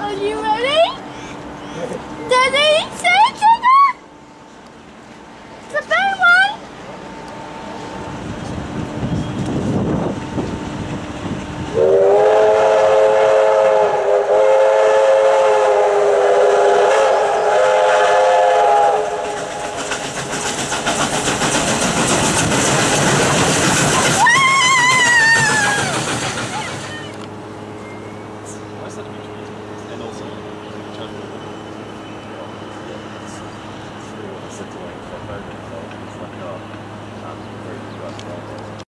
Are you ready? Daddy, and also in Yeah, it's, it's, it's, it's, it's,